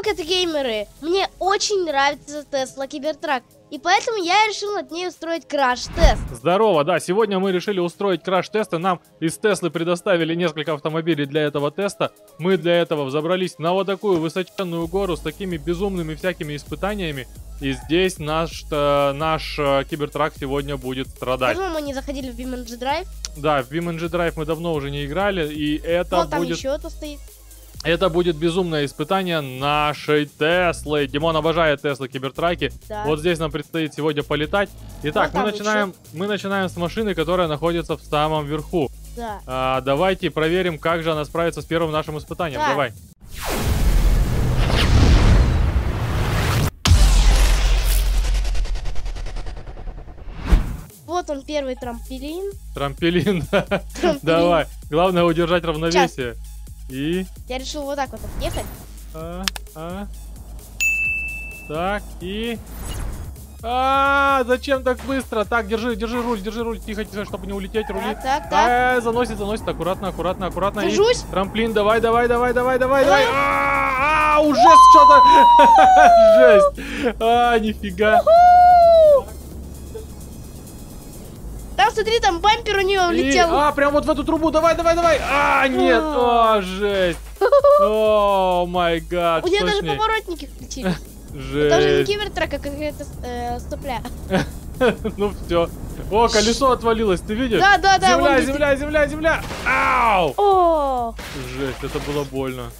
Здорово, геймеры! Мне очень нравится Тесла Кибертрак. И поэтому я решил над ней устроить краш-тест. Здорово, да, сегодня мы решили устроить краш-тест, и нам из Теслы предоставили несколько автомобилей для этого теста. Мы для этого взобрались на вот такую высоченную гору с такими безумными всякими испытаниями. И здесь наш, э, наш э, кибертрак сегодня будет страдать. Почему мы не заходили в BeamNG Drive? Да, в BeamNG Drive мы давно уже не играли, и это Вон там будет... еще это стоит. Это будет безумное испытание нашей Теслы. Димон обожает Теслы Кибертраки. Да. Вот здесь нам предстоит сегодня полетать. Итак, Вот мы там начинаем, мы начинаем с машины, которая находится в самом верху. Да. А, давайте проверим, как же она справится с первым нашим испытанием. Так. Давай. Вот он первый трамплин. Трамплин. Трамплин. Давай. Главное удержать равновесие. И... Я решил вот так вот отъехать. А, а. Так, и... А, зачем так быстро? Так, держи, держи руль, держи руль, тихо, тихо, чтобы не улететь, рули. Так, так, так. Э, заносит, заносит, аккуратно, аккуратно, аккуратно. И Держусь. Трамплин, давай, давай, давай, давай, давай, давай. Давай. А, а, уже что-то. Жесть. А, нифига. Там, смотри, там бампер у нее И- улетел. а, прям вот в эту трубу, давай, давай, давай. А, нет, а, жесть. О, май гад, у нее даже поворотники включились. Это уже не Жесть. кибертрак, а какая-то э, стопля. Ну все. О, колесо отвалилось, ты видишь? Да, да, да. Земля, земля, земля, земля. Ау! О! Жесть, это было больно.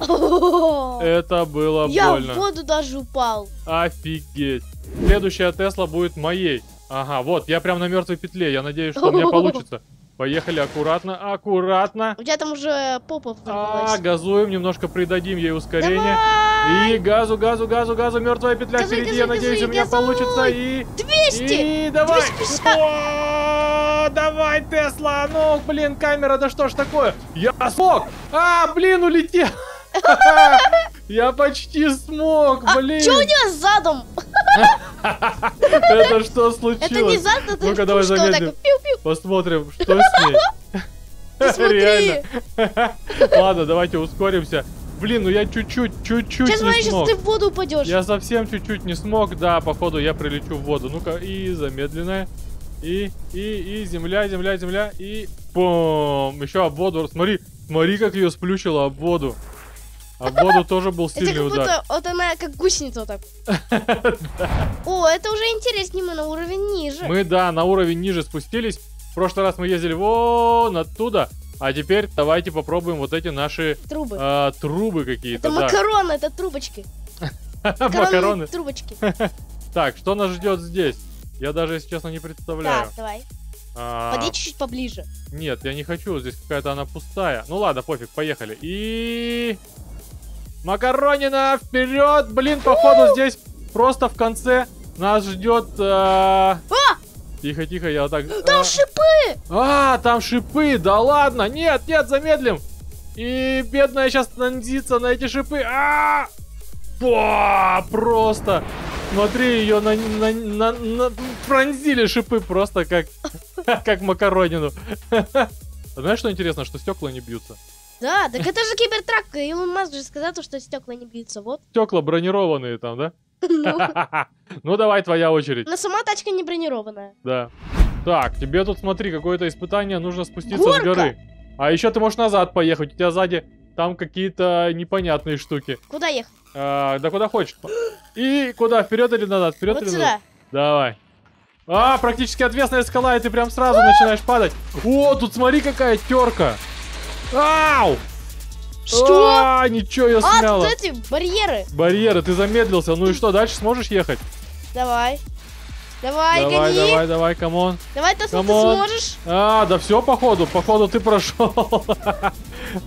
О! Это было Я больно. в воду даже упал. Офигеть. Следующая Тесла будет моей. Ага, вот, я прям на мертвой петле. Я надеюсь, что у меня получится. Поехали аккуратно, аккуратно. У тебя там уже попа А, газуем, немножко придадим ей ускорение. Давай! И газу, газу, газу, газу, мертвая петля Газуй, впереди. газуй, я надеюсь, газуй, у меня газуй! получится. И... 200! И давай! 250. О, давай, Тесла! Ну, блин, камера, да что ж такое? Я смог! А, блин, улетел! Я почти смог, А, блин! что у нее с задом? Это что случилось? Это не зад, это Ну-ка, давай. Пиу-пиу. Посмотрим, что с ней. Реально. Ладно, давайте ускоримся. Блин, ну я чуть-чуть, чуть-чуть Сейчас не смотри, сейчас смог. ты в воду упадешь. Я совсем чуть-чуть не смог. Да, походу я прилечу в воду. Ну-ка, и замедленная. И, и, и, земля, земля, земля. И, бум. Еще об воду. Смотри, смотри, как ее сплющило об воду. Об воду тоже был Это сильный как удар. будто вот она как гусеница вот так. О, это уже интереснее, мы на уровень ниже. Мы, да, на уровень ниже спустились. В прошлый раз мы ездили вон оттуда. А теперь давайте попробуем вот эти наши Трубы. а, трубы какие-то. это да. макароны, это трубочки. Макароны. трубочки. Так, что нас ждет здесь? Я даже, если честно, не представляю. Так, давай. А, Подъедь чуть-чуть поближе. Нет, я не хочу, здесь какая-то она пустая. Ну ладно, пофиг, поехали. И... Макаронина, вперед! Блин, походу здесь просто в конце нас ждет... а, Тихо, тихо, я так... Там а, шипы! А, там шипы, да ладно, нет, нет, замедлим. И бедная сейчас нанзится на эти шипы. А! Ба, просто. Смотри, ее на, на- на- на- пронзили шипы просто как, как макаронину. Знаешь, что интересно, что стекла не бьются? Да, так это же кибертрак. Илон Маск же сказал, то, что стекла не бьются. Вот. Стекла бронированные там, да? Ну, Ну давай, твоя очередь. Но сама тачка не бронированная. Да. Так, тебе тут, смотри, какое-то испытание, нужно спуститься Горка. с горы. А еще ты можешь назад поехать, у тебя сзади там какие-то непонятные штуки. Куда ехать? А, да куда хочешь. И куда, вперед или назад? Вперед Вот или сюда. назад? Давай. А, практически отвесная скала, и ты прям сразу начинаешь падать. О, тут смотри, какая терка. Ау! Что? А, ничего, я А, смяла. тут эти барьеры. Барьеры, ты замедлился. Ну и что, дальше сможешь ехать? Давай. Давай, давай, гони. давай, давай, come on. Давай, ты Come on. сможешь. А, да все, походу, походу ты прошел.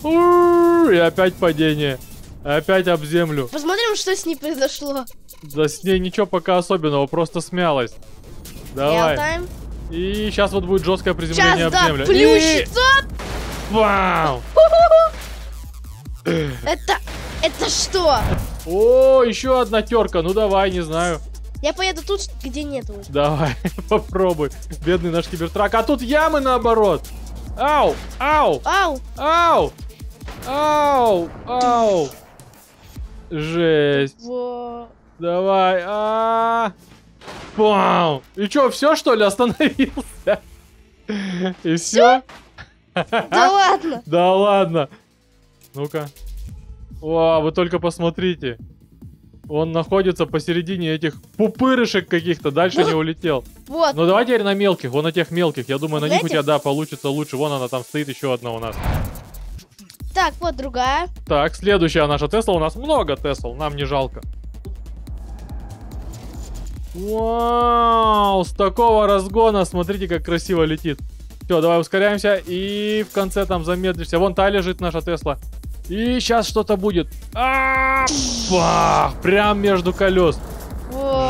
И опять падение. Опять об землю. Посмотрим, что с ней произошло. Да с ней ничего пока особенного, просто смялась. Давай. И сейчас вот будет жесткое приземление Сейчас, об да, землю. И... Вау! Это... Это что? О, еще одна терка. Ну давай, не знаю. Я поеду тут, где нету. уже. Давай, попробуй. Бедный наш кибертрак. А тут ямы наоборот. Ау! Ау! Ау! Ау! Ау! Ау! Жесть. Во. Давай. А. Пау. И чё, все что ли остановился? И все? Да ладно. Да ладно. Ну-ка. О, вы только посмотрите. Он находится посередине этих пупырышек каких-то, дальше не улетел. Вот. Ну давай теперь на мелких, вон на тех мелких. Я думаю, на них у тебя, да, получится лучше. Вон она там стоит, еще одна у нас. Так, вот другая. Так, следующая наша Тесла. У нас много Тесл, нам не жалко. Вау, с такого разгона, смотрите, как красиво летит. Все, давай ускоряемся и в конце там замедлишься. Вон та лежит наша Тесла. И сейчас что-то будет. А, Бах! Прям между колес.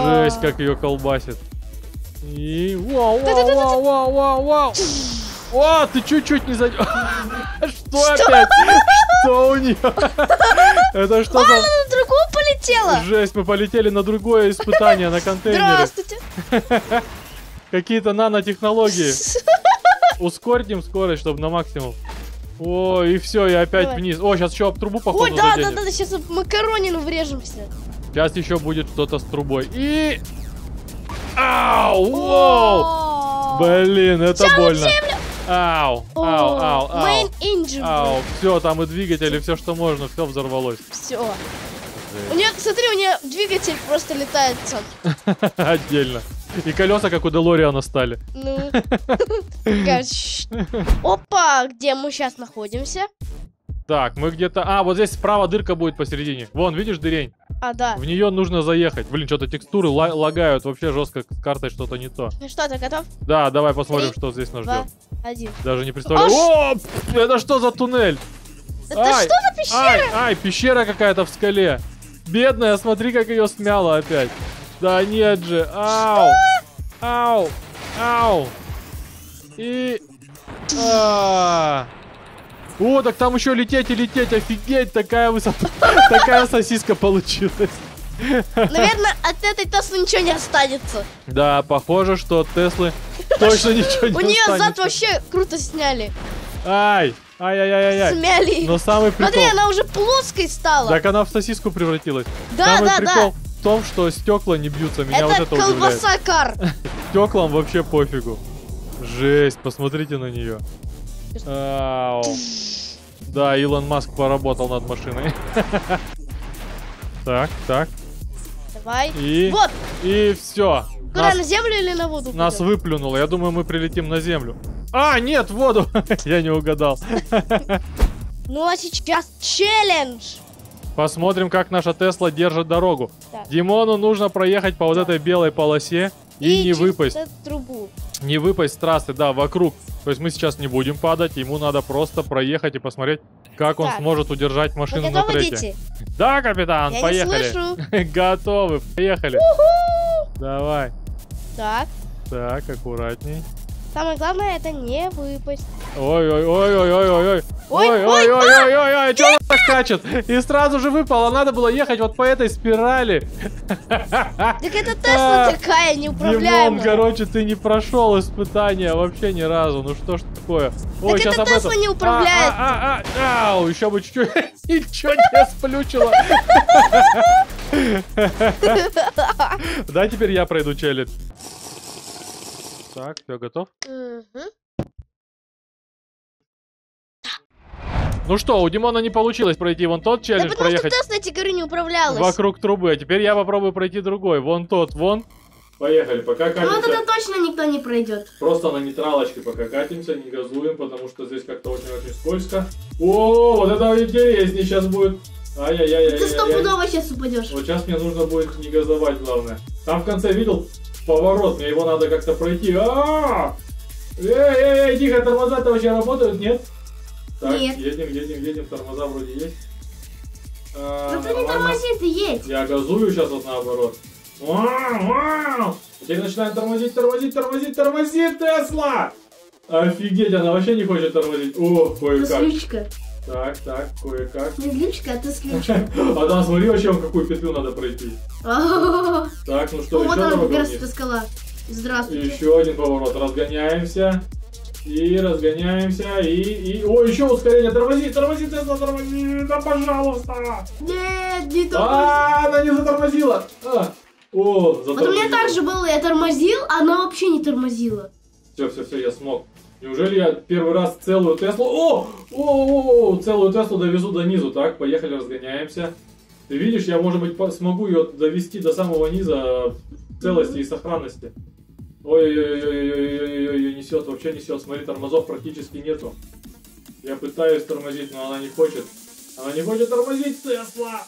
Жесть, как ее колбасит. И... Вау, вау, вау, вау, вау, вау. О, ты чуть-чуть не задел. Что опять? Что у нее? Это что за... На другую полетела. Жесть, мы полетели на другое испытание, на контейнеры. Здравствуйте. Какие-то нанотехнологии. Ускорим скорость, чтобы на максимум. О, и все, и опять Давай. вниз. О, сейчас еще об трубу походу Ой, да, да, заденет. да, да, сейчас в макаронину врежемся. Сейчас еще будет что-то с трубой. И... Ау! Воу! Блин, это Тянут больно. Ау, ау, ау, ау. Main engine. Ау, все, там и двигатели, все, что можно, все взорвалось. Все. У нее, смотри, у нее двигатель просто летает сам. Отдельно. И колеса, как у Делориана, стали. Ну. Опа, где мы сейчас находимся? Так, мы где-то... А, вот здесь справа дырка будет посередине. Вон, видишь дырень? А, да. В нее нужно заехать. Блин, что-то текстуры ла- лагают. Вообще жестко с картой что-то не то. Ну что, ты готов? Да, давай посмотрим, Три, что здесь нас ждет. один. Даже не представляю. О, пф, это что за туннель? Это Ай, что за пещера? Ай, ай, пещера какая-то в скале. Бедная, смотри, как ее смяло опять. Да нет же. Ау. Ау. Ау. И... А. О, так там еще лететь и лететь. Офигеть, такая высота. Такая сосиска получилась. Наверное, от этой Теслы ничего не останется. Да, похоже, что от Теслы точно ничего не У нее зад останется. вообще круто сняли. Ай, ай-яй-яй-яй. Смяли. Но самый прикол... Смотри, она уже плоской стала. Так она в сосиску превратилась. Да, Самый да, прикол в том, что стекла не бьются. Меня Это вот это удивляет. колбаса кар. Стеклам вообще пофигу. Жесть, посмотрите на нее. Ау. Да, Илон Маск поработал над машиной. Так, так. Давай. И, Вот, и все. куда, Нас, на землю или на воду? нас пойдем? выплюнуло. Я думаю, мы прилетим на землю. А, нет, в воду. Я не угадал. Ну а сейчас челлендж. Посмотрим, как наша Тесла держит дорогу. Так. Димону нужно проехать по вот этой белой полосе и, не через выпасть. трубу. Не выпасть с трассы, да, вокруг. То есть мы сейчас не будем падать, ему надо просто проехать и посмотреть, как он Так. сможет удержать Вы машину на готовы, треке. дети? Да, капитан, Я поехали. не. Готовы, поехали. Давай. Так, Так, аккуратней. самое главное это не выпасть. Ой-ой-ой-ой-ой-ой-ой. Ой, ой, Ой-ой-ой-ой-ой, что так скачет? И сразу же выпало, надо было ехать вот по этой спирали. Так это Тесла А, такая Димон, неуправляемая. короче, ты не прошел испытания вообще ни разу. Ну что ж такое? Ой, Так сейчас это об Тесла этом. не управляет. А, а, а, ау, еще бы чуть-чуть. Ничего не сплючило. Да, теперь я пройду челлендж. Так, все, готов? Мгм. Ну что, у Димона не получилось пройти вон тот Да челлендж, потому что проехать я тебе говорю, не управлялась. вокруг трубы. А теперь я попробую пройти другой. Вон тот, вон. Поехали, пока Ну вот катимся. это точно никто не пройдет. Просто на нейтралочке пока катимся, не газуем, потому что здесь как-то очень-очень скользко. О, вот это интереснее сейчас будет. Ай-яй-яй-яй. Ты стопудово сейчас упадешь. Вот сейчас мне нужно будет не газовать, главное. Там в конце видел поворот, мне его надо как-то пройти. А! Эй, эй, эй, тихо, тормоза-то вообще работают, нет? Так, Нет. едем, едем, едем, тормоза вроде есть. А, Ну ты не тормози, ты едь. Я газую сейчас вот наоборот. Теперь начинаем тормозить, тормозить, тормозить, тормозить, Тесла! Офигеть, она вообще не хочет тормозить. О, кое-как. Тослючка. Так, так, кое-как. Не глючка, а тослючка. А там смотри вообще, какую петлю надо пройти. Так, ну что, вот еще она, раз вниз? эта скала. Здравствуйте. Еще один поворот. Разгоняемся. И разгоняемся, и, и... О, еще ускорение, тормози, тормози, Тесла, тормози, да пожалуйста! Нет, не то. А, она не затормозила! А, о, Вот у меня так же было, я тормозил, а она вообще не тормозила. Все, все, все, я смог. Неужели я первый раз целую Теслу... О! О, о, о, целую Теслу довезу до низу. Так, поехали, разгоняемся. Ты видишь, я, может быть, смогу ее довести до самого низа в целости и сохранности. Ой-ой-ой-ой-ой-ой, несет, вообще несет. Смотри, тормозов практически нету. Я пытаюсь тормозить, но она не хочет. Она не хочет тормозить, Тесла!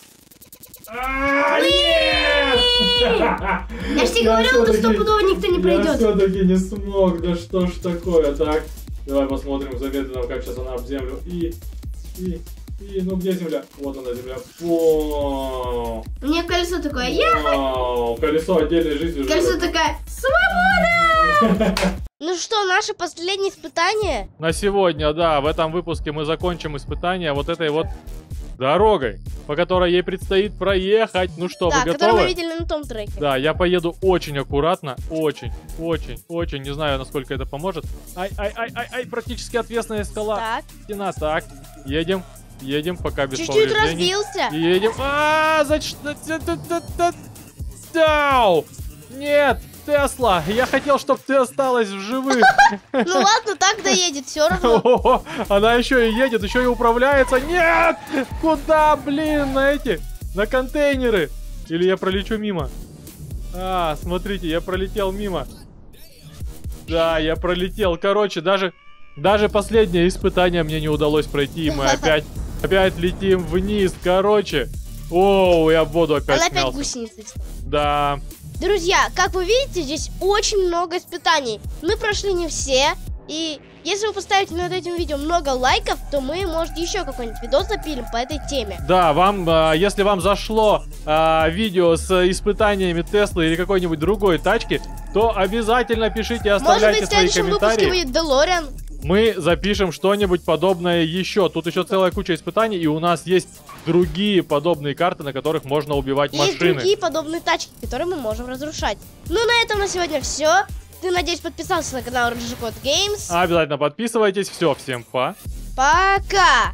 Я ж тебе говорил, то всё-таки- стопудово никто не я пройдет. все-таки не смог, да что ж такое, так? Давай посмотрим замедленно, как сейчас она об землю. И, и, и, ну где земля? Вот она земля. О, У меня колесо такое, я колесо отдельной жизни колесо такая, свобода! Ну что, наше последнее испытание? На сегодня, да, в этом выпуске мы закончим испытание вот этой вот дорогой, по которой ей предстоит проехать. Ну что, да, вы который мы готовы? видели на том треке. Да, я поеду очень аккуратно, очень, очень, очень, не знаю, насколько это поможет. Ай, ай, ай, ай, ай, практически отвесная скала. Так, Стена, так, едем, едем, пока без чуть-чуть разбился. Едем. А, за что? Дау! Нет, Тесла, я хотел, чтобы ты осталась в живых. Ну ладно, так доедет, все равно. Она еще и едет, еще и управляется. Нет! Куда, блин, на эти? На контейнеры. Или я пролечу мимо? А, смотрите, я пролетел мимо. Да, я пролетел. Короче, даже, даже последнее испытание мне не удалось пройти, и мы опять, опять летим вниз. Короче, о, я в воду опять Она опять смялся. гусеницей стала. Да, Друзья, как вы видите, здесь очень много испытаний. Мы прошли не все. И если вы поставите над этим видео много лайков, то мы, может, еще какой-нибудь видос запилим по этой теме. Да, вам, а, если вам зашло а, видео с испытаниями Теслы или какой-нибудь другой тачки, то обязательно пишите, Может оставляйте быть, в свои следующем выпуске комментарии. будет Делориан. Мы запишем что-нибудь подобное еще. Тут еще целая куча испытаний, и у нас есть другие подобные карты, на которых можно убивать И машины. другие подобные тачки, которые мы можем разрушать. Ну, на этом на сегодня все. Ты, надеюсь, подписался на канал Кот Games. Обязательно подписывайтесь. Все, всем па. Пока!